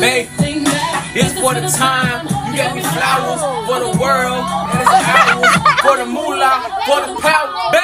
babe. It's for the time. You got me flowers for the world. And it's hours for the moolah, for the power, babe.